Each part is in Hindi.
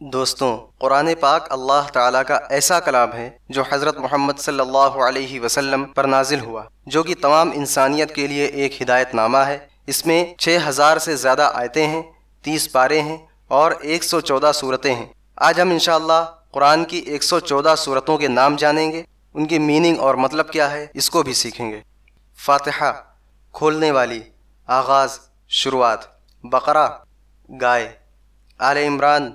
दोस्तों, कुरान पाक अल्लाह ताला का ऐसा कलाम है जो हज़रत मोहम्मद सल्लल्लाहु अलैहि वसल्लम पर नाजिल हुआ, जो कि तमाम इंसानियत के लिए एक हिदायतनामा है। इसमें छः हज़ार से ज़्यादा आयतें हैं, तीस पारे हैं और एक सौ चौदह सूरतें हैं। आज हम इंशाअल्लाह कुरान की एक सौ चौदह सूरतों के नाम जानेंगे, उनकी मीनिंग और मतलब क्या है, इसको भी सीखेंगे। फातिहा, खोलने वाली, आगाज़, शुरुआत, बकरा, गाय, आल इमरान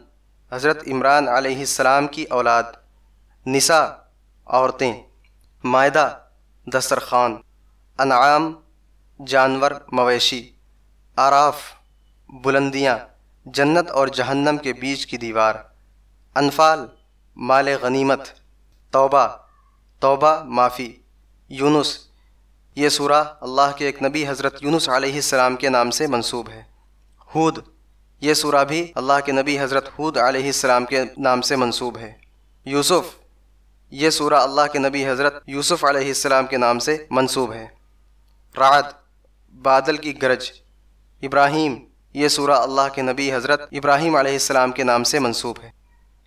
हज़रत इमरान आसमाम की औलाद, निसा, औरतें, मायदा, दस्तरखान अनाम जानवर, मवेशी, आराफ, बुलंदियाँ, जन्नत और जहन्नम के बीच की दीवार, अनफाल, माल गनीमत, तौबा तौबा माफ़ी, यूनुस, ये सूरा अल्लाह के एक नबी हज़रत यूनुस अलैहिस्सलाम के नाम से मंसूब है। हूद ये सूरा भी अल्लाह के नबी हज़रत हूद आसमाम के नाम से मंसूब है। यूसुफ़, ये सूरा अल्लाह के नबी हज़रत यूसुफ़ आसमाम के नाम से मंसूब है। रात बादल की गरज। इब्राहीम, ये सूरा अल्लाह के नबी हज़रत इब्राहीम आसमाम के नाम से मंसूब है।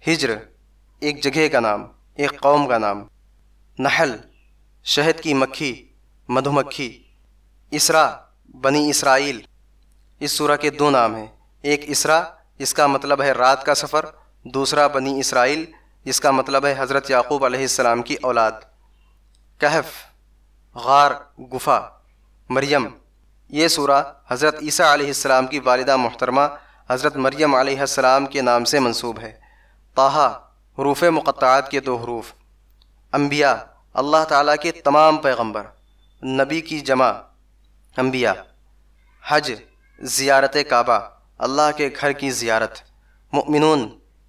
हिजर, एक जगह का नाम, एक कौम का नाम। नहल, शहद की मक्खी, मधुमक्खी। इसरा, बनी इसराइल, इस सूरा के दो नाम हैं। एक इसरा, इसका मतलब है रात का सफ़र। दूसरा बनी इसराइल, इसका मतलब है हज़रत याकूब अलैहिस्सलाम की औलाद। कहफ, गार, गुफ़ा, मरियम। ये सूरा हज़रत ईसा अलैहिस्सलाम की वालिदा मोहतरमा हज़रत मरियम अलैहिस्सलाम के नाम से मंसूब है। ताहा, हरूफ मुक़ात के दो हरूफ। अम्बिया अल्लाह ताला के तमाम पैगंबर। नबी की जमा अम्बिया हज, ज़ियारत काबा। अल्लाह के घर की ज़ियारत। मुमिनून,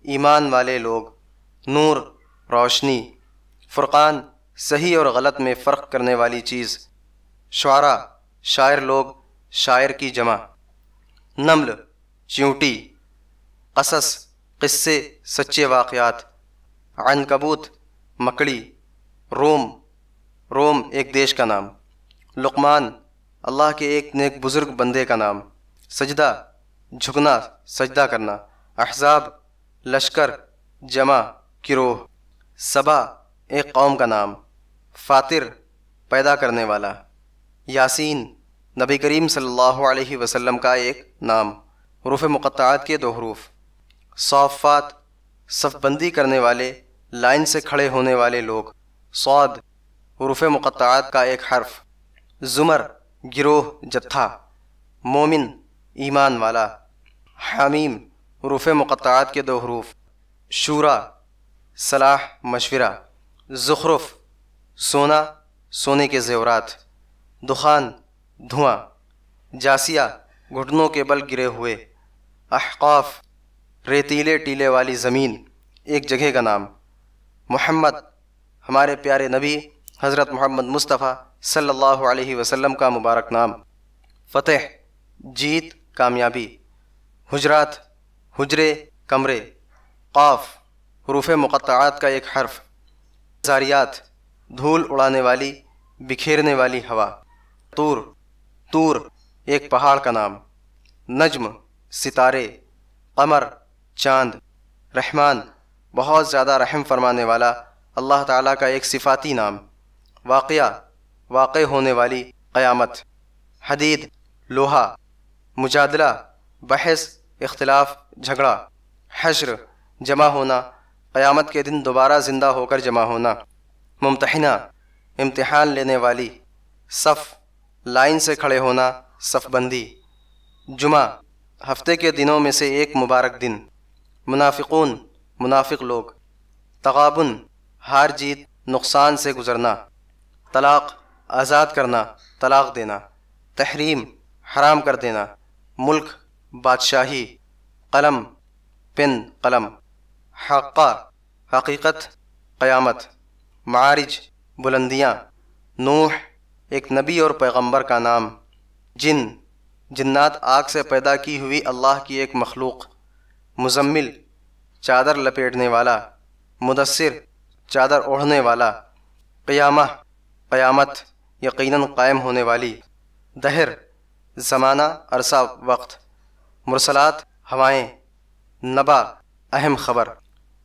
ईमान वाले लोग, नूर, रोशनी, फ़ुरक़ान, सही और गलत में फ़र्क करने वाली चीज़। शुरा शायर लोग, शायर की जमा। नमल, च्यूटी। कसस, क़स्से, सच्चे वाक़ात अनकबूत मकड़ी। रोम रोम एक देश का नाम। लुकमान, अल्लाह के एक नेक बुज़ुर्ग बंदे का नाम। सजदा झुकना, सजदा करना। अहजाब, लश्कर, जमा किरोह सबा, एक कौम का नाम। फातिर, पैदा करने वाला। यासीन, नबी करीम सल्लल्लाहु अलैहि वसल्लम का एक नाम। हरूफ मुक़ात के दो हरूफ। सौफ़ात, सफ़बंदी करने वाले, लाइन से खड़े होने वाले लोग। सौद हरूफ मुक़ात का एक हर्फ। ज़ुमर, गिरोह, जत्था। मोमिन ईमान वाला, हामीम, हरूफ मुक़ात के दो हरूफ, शूरा, सलाह, मशवरा, ज़ुखरुफ, सोना, सोने के जेवरात, दुखान, धुआँ, जासिया, घुटनों के बल गिरे हुए, अहकाफ, रेतीले टीले वाली ज़मीन, एक जगह का नाम, मोहम्मद, हमारे प्यारे नबी, हज़रत मोहम्मद मुस्तफ़ा सल्लल्लाहु अलैहि वसल्लम का मुबारक नाम, फ़तेह, जीत कामयाबी, हजरात, हुजरे, कमरे, क़ाफ, हरूफ मुक़ात का एक हर्फ, जारियात, धूल उड़ाने वाली, बिखेरने वाली हवा, तूर तूर, एक पहाड़ का नाम, नज्म, सितारे, कमर, चाँद, रहमान, बहुत ज़्यादा रहम फरमाने वाला, अल्लाह ताला का एक सिफाती नाम वाक़ वाक़ होने वाली, क़यामत, हदीद, लोहा मुजादला, बहस, इख्तलाफ, झगड़ा, हश्र, जमा होना, क़यामत के दिन दोबारा ज़िंदा होकर जमा होना, मुमतहना, इम्तहान लेने वाली, सफ़, लाइन से खड़े होना, सफ़बंदी, जुमा, हफ़्ते के दिनों में से एक मुबारक दिन, मुनाफिकून, मुनाफिक लोग, तगाबुन, हार जीत, नुकसान से गुज़रना, तलाक़, आज़ाद करना, तलाक़ देना, तहरीम, हराम कर देना मुल्क, बादशाही, कलम, पिन, कलम हक़ा हकीकत, क़यामत, मारिज, बुलंदियाँ, नूह, एक नबी और पैगंबर का नाम, जिन, जन्नात आग से पैदा की हुई अल्लाह की एक मखलूक, मुजम्मिल, चादर लपेटने वाला मुदसर चादर ओढ़ने वाला, क़यामा, क़यामत, यकीनन कायम होने वाली, दहर ज़माना, अरसा वक्त। मुरसलात, हवाएँ। नबा, अहम खबर।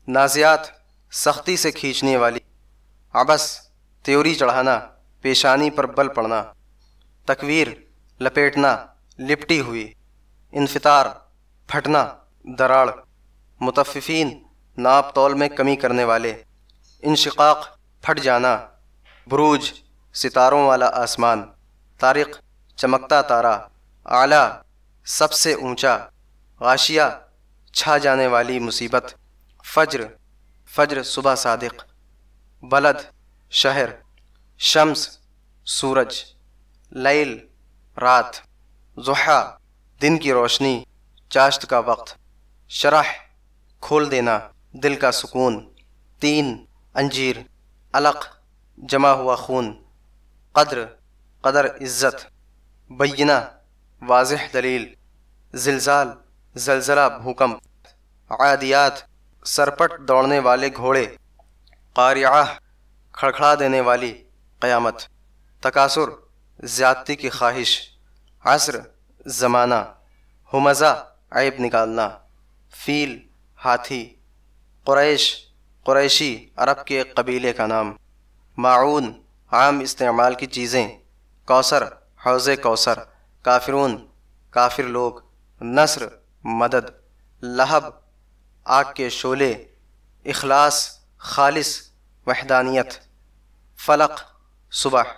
नाजियात, सख्ती से खींचने वाली। अबस, त्योरी चढ़ाना, पेशानी पर बल पड़ना। तकवीर, लपेटना, लिपटी हुई। इनफितार, फटना, दराड़। मुतफ़िन नाप तोल में कमी करने वाले। इनशिकाक, फट जाना। बुरूज, सितारों वाला आसमान। तारिक चमकता तारा, आला, सबसे ऊँचा, गाशिया, छा जाने वाली मुसीबत, फज्र फज्र सुबह सादिक, बलद, शहर, शम्स, सूरज, लैल, रात, जुहा, दिन की रोशनी चाश्त का वक्त, शराह, खोल देना, दिल का सुकून, तीन, अंजीर अलक जमा हुआ खून, कद्र, कदर इज़्ज़त। बैना वाज दलील, जिलजाल, जलजला भूकंप, आदियात, सरपट दौड़ने वाले घोड़े कारिया खड़खड़ा देने वाली क़यामत, तकासुर, ज़्यादती की ख्वाहिश, असर, ज़माना, हमज़ा, ऐब निकालना, फ़ील, हाथी, क़्रैश, क़्रैशी, अरब के कबीले का नाम, माऊन, आम इस्तेमाल की चीज़ें, कौसर हौज़ कौसर, काफिरून, काफिर लोग, नसर, मदद, लहब, आग के शोले, इखलास, खालिस, वहदानियत, फलक, सुबह,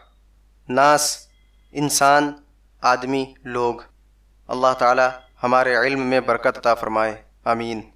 नास, इंसान, आदमी, लोग। अल्लाह ताला हमारे इल्म में बरकत अता फ़रमाए। आमीन।